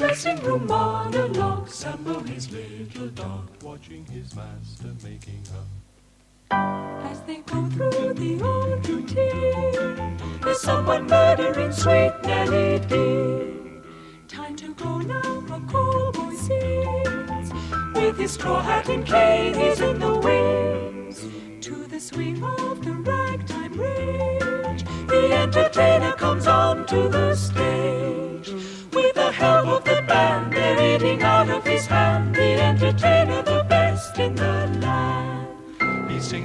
dressing room monologue. Sambo, his little dog, watching his master making up. As they go through the old routine, there's someone murdering sweet Nellie Dean. Time to go now, a cowboy sings. With his straw hat and cane, he's in the wings. To the swing of the ragtime rage, the entertainer comes on to the stage.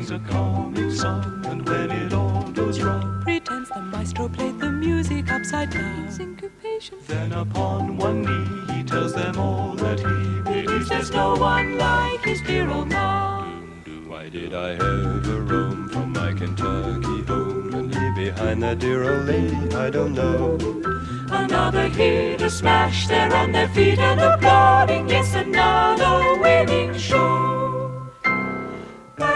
Sings a comic song, and when it all goes wrong, Pretends the maestro played the music upside down. syncopation. Then upon one knee, he tells them all that he believes there's no one like his dear old mom. Why did I ever roam from my Kentucky home and leave behind that dear old lady? I don't know. Another here to smash, they're on their feet and applauding. Yes, another winning show.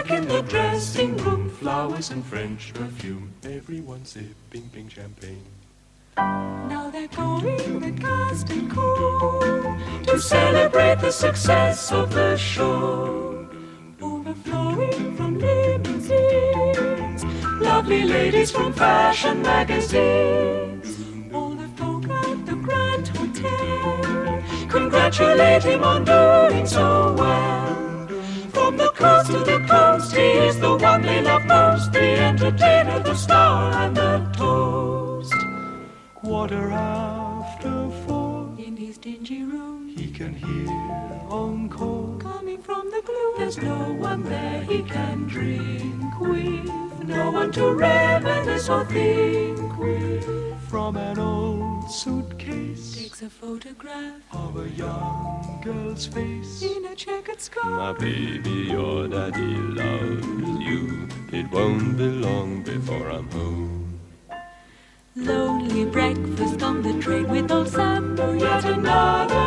In the dressing room, flowers and French perfume, everyone sipping pink champagne. Now they're going the cast and crew to celebrate the success of the show. Overflowing from limousines, lovely ladies from fashion magazines. All the folk at the Grand Hotel congratulate him on doing so well. Entertainer, the star, and the toast. Quarter after four, In his dingy room, he can hear encore. coming from the gloom, There's no one there he can drink with, no one to reminisce or think with. From an old suitcase takes a photograph of a young girl's face. in a checkered scarf. My baby, your daddy loves you. It won't be long before I'm home. Lonely breakfast on the train with old Sambo. Yet another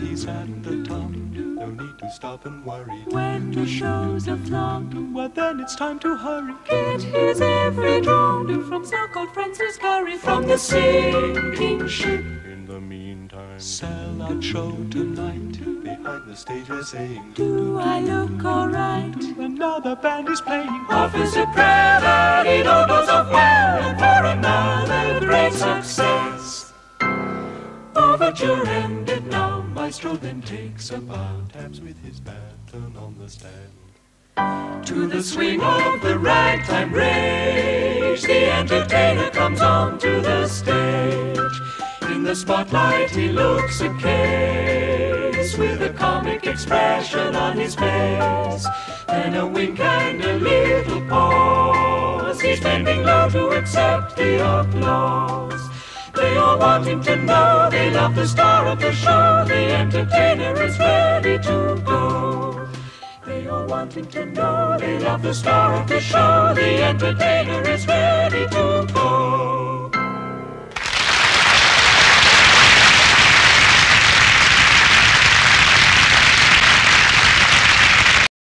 he's at the top, no need to stop and worry. When the show's a flop, Well, then it's time to hurry. get his every drone from so-called Francis Curry From the sinking ship. In the meantime, Sell out show tonight. Behind the stage they're saying, Do I look alright? Another band is playing. Prayer that it all goes off well. Then takes a bow. Taps with his baton on the stand. To the swing of the ragtime rage, the entertainer comes on to the stage. In the spotlight, he looks a case with a comic expression on his face. Then a wink and a little pause. He's bending low to accept the applause. All want him to know they love the star of the show. The entertainer is ready to go. They all wanting to know they love the star of the show. The entertainer is ready to